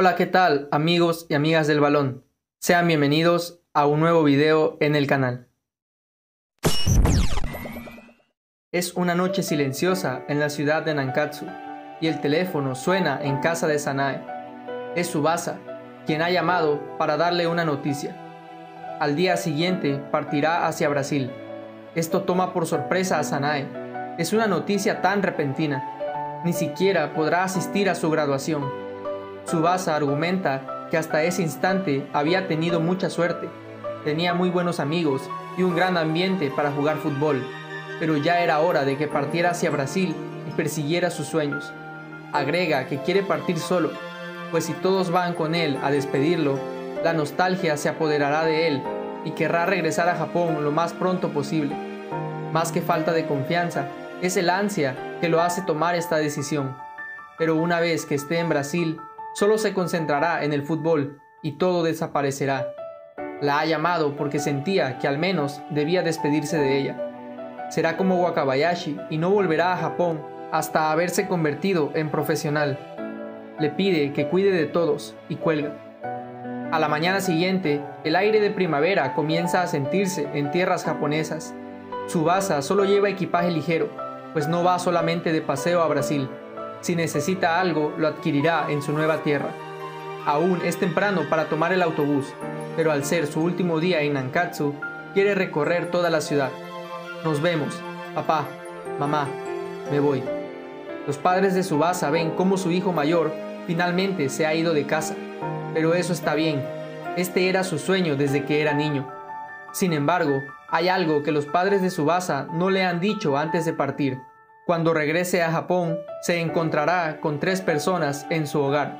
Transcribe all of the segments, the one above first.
Hola, ¿qué tal amigos y amigas del balón? Sean bienvenidos a un nuevo video en el canal. Es una noche silenciosa en la ciudad de Nankatsu y el teléfono suena en casa de Sanae. Es Subasa, quien ha llamado para darle una noticia. Al día siguiente partirá hacia Brasil. Esto toma por sorpresa a Sanae. Es una noticia tan repentina. Ni siquiera podrá asistir a su graduación. Subasa argumenta que hasta ese instante había tenido mucha suerte. Tenía muy buenos amigos y un gran ambiente para jugar fútbol pero ya era hora de que partiera hacia Brasil y persiguiera sus sueños. Agrega que quiere partir solo, pues si todos van con él a despedirlo, la nostalgia se apoderará de él y querrá regresar a Japón lo más pronto posible. Más que falta de confianza, es el ansia que lo hace tomar esta decisión. Pero una vez que esté en Brasil, solo se concentrará en el fútbol y todo desaparecerá. La ha llamado porque sentía que al menos debía despedirse de ella será como Wakabayashi y no volverá a Japón hasta haberse convertido en profesional. Le pide que cuide de todos y cuelga. A la mañana siguiente, el aire de primavera comienza a sentirse en tierras japonesas. Tsubasa solo lleva equipaje ligero, pues no va solamente de paseo a Brasil. Si necesita algo, lo adquirirá en su nueva tierra. Aún es temprano para tomar el autobús, pero al ser su último día en Nankatsu, quiere recorrer toda la ciudad. Nos vemos. Papá, mamá, me voy. Los padres de Subasa ven cómo su hijo mayor finalmente se ha ido de casa. Pero eso está bien. Este era su sueño desde que era niño. Sin embargo, hay algo que los padres de Subasa no le han dicho antes de partir. Cuando regrese a Japón, se encontrará con tres personas en su hogar.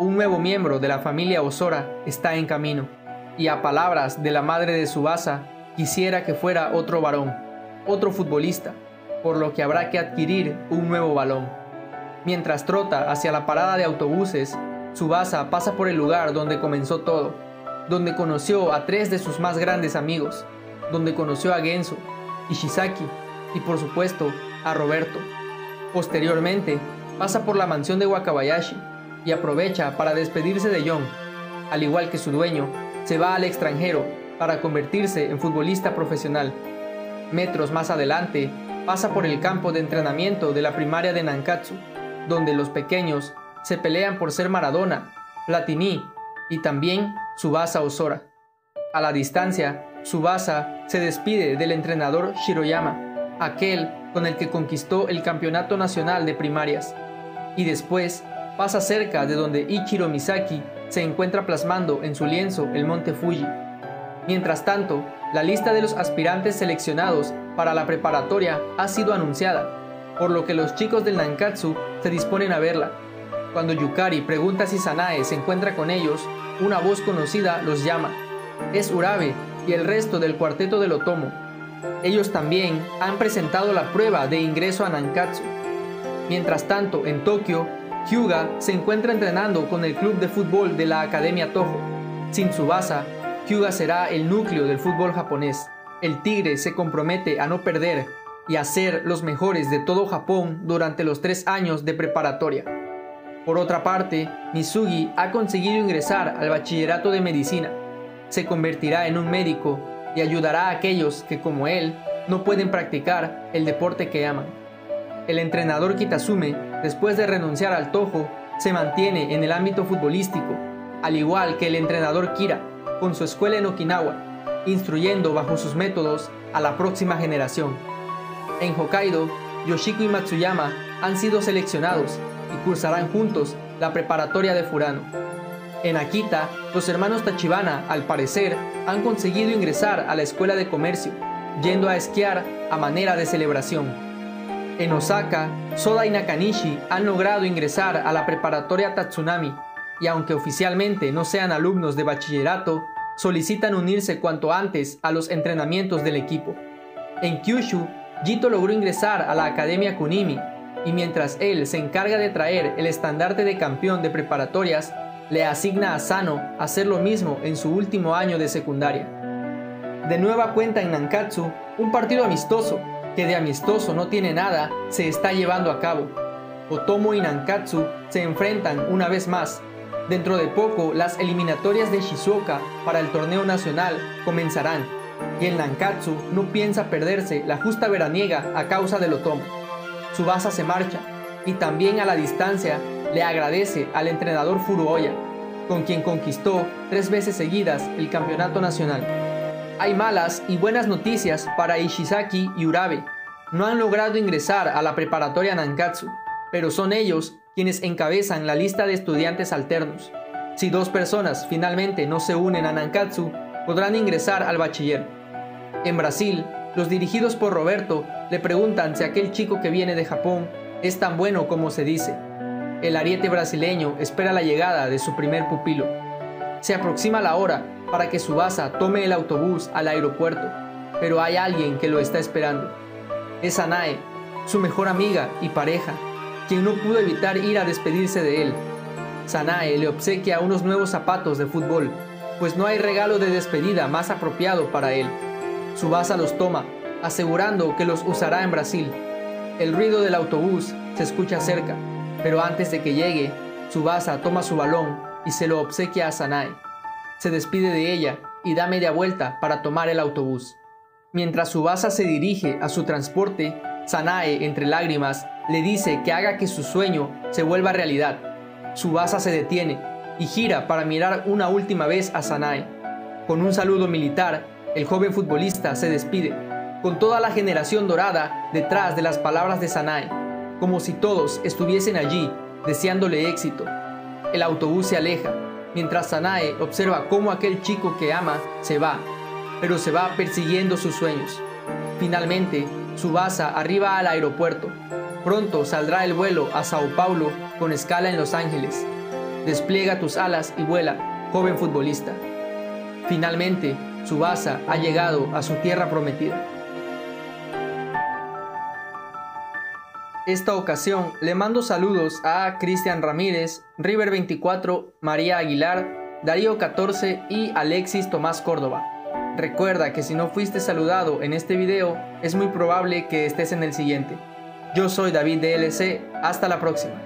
Un nuevo miembro de la familia Osora está en camino, y a palabras de la madre de Subasa, quisiera que fuera otro varón otro futbolista, por lo que habrá que adquirir un nuevo balón. Mientras trota hacia la parada de autobuses, Tsubasa pasa por el lugar donde comenzó todo, donde conoció a tres de sus más grandes amigos, donde conoció a Genso, Ishizaki y por supuesto a Roberto. Posteriormente, pasa por la mansión de Wakabayashi y aprovecha para despedirse de John. Al igual que su dueño, se va al extranjero para convertirse en futbolista profesional. Metros más adelante, pasa por el campo de entrenamiento de la primaria de Nankatsu, donde los pequeños se pelean por ser Maradona, Platini y también Subasa Osora. A la distancia, Subasa se despide del entrenador Shiroyama, aquel con el que conquistó el campeonato nacional de primarias, y después pasa cerca de donde Ichiro Misaki se encuentra plasmando en su lienzo el monte Fuji. Mientras tanto, la lista de los aspirantes seleccionados para la preparatoria ha sido anunciada, por lo que los chicos del Nankatsu se disponen a verla. Cuando Yukari pregunta si Sanae se encuentra con ellos, una voz conocida los llama. Es Urabe y el resto del cuarteto del Otomo. Ellos también han presentado la prueba de ingreso a Nankatsu. Mientras tanto, en Tokio, Hyuga se encuentra entrenando con el club de fútbol de la Academia Toho. Sin Tsubasa, Hyuga será el núcleo del fútbol japonés. El Tigre se compromete a no perder y a ser los mejores de todo Japón durante los tres años de preparatoria. Por otra parte, Misugi ha conseguido ingresar al bachillerato de medicina. Se convertirá en un médico y ayudará a aquellos que, como él, no pueden practicar el deporte que aman. El entrenador Kitasume, después de renunciar al Toho, se mantiene en el ámbito futbolístico, al igual que el entrenador Kira, con su escuela en Okinawa, instruyendo bajo sus métodos a la próxima generación. En Hokkaido, Yoshiko y Matsuyama han sido seleccionados y cursarán juntos la preparatoria de Furano. En Akita, los hermanos Tachibana, al parecer, han conseguido ingresar a la escuela de comercio, yendo a esquiar a manera de celebración. En Osaka, Soda y Nakanishi han logrado ingresar a la preparatoria Tatsunami y aunque oficialmente no sean alumnos de bachillerato, solicitan unirse cuanto antes a los entrenamientos del equipo. En Kyushu, Jito logró ingresar a la Academia Kunimi y mientras él se encarga de traer el estandarte de campeón de preparatorias, le asigna a Sano hacer lo mismo en su último año de secundaria. De nueva cuenta en Nankatsu, un partido amistoso, que de amistoso no tiene nada, se está llevando a cabo. Otomo y Nankatsu se enfrentan una vez más Dentro de poco, las eliminatorias de Shizuoka para el torneo nacional comenzarán y el Nankatsu no piensa perderse la justa veraniega a causa del otomo. Subasa se marcha y también a la distancia le agradece al entrenador Furuoya, con quien conquistó tres veces seguidas el campeonato nacional. Hay malas y buenas noticias para Ishizaki y Urabe. No han logrado ingresar a la preparatoria Nankatsu, pero son ellos quienes encabezan la lista de estudiantes alternos. Si dos personas finalmente no se unen a Nankatsu, podrán ingresar al bachiller. En Brasil, los dirigidos por Roberto le preguntan si aquel chico que viene de Japón es tan bueno como se dice. El ariete brasileño espera la llegada de su primer pupilo. Se aproxima la hora para que Subasa tome el autobús al aeropuerto, pero hay alguien que lo está esperando. Es Anae, su mejor amiga y pareja, quien no pudo evitar ir a despedirse de él. Sanae le obsequia unos nuevos zapatos de fútbol, pues no hay regalo de despedida más apropiado para él. Subasa los toma, asegurando que los usará en Brasil. El ruido del autobús se escucha cerca, pero antes de que llegue, Subasa toma su balón y se lo obsequia a Sanae. Se despide de ella y da media vuelta para tomar el autobús. Mientras Subasa se dirige a su transporte, Sanae, entre lágrimas, le dice que haga que su sueño se vuelva realidad. Subasa se detiene y gira para mirar una última vez a Sanae. Con un saludo militar, el joven futbolista se despide, con toda la generación dorada detrás de las palabras de Sanae, como si todos estuviesen allí, deseándole éxito. El autobús se aleja, mientras Sanae observa cómo aquel chico que ama se va, pero se va persiguiendo sus sueños. Finalmente, Subasa arriba al aeropuerto. Pronto saldrá el vuelo a Sao Paulo con escala en Los Ángeles. Despliega tus alas y vuela, joven futbolista. Finalmente, Subasa ha llegado a su tierra prometida. Esta ocasión le mando saludos a Cristian Ramírez, River24, María Aguilar, Darío 14 y Alexis Tomás Córdoba. Recuerda que si no fuiste saludado en este video, es muy probable que estés en el siguiente. Yo soy David DLC, hasta la próxima.